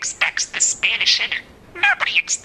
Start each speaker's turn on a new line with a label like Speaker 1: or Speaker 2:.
Speaker 1: Expects the Spanish in. Nobody expects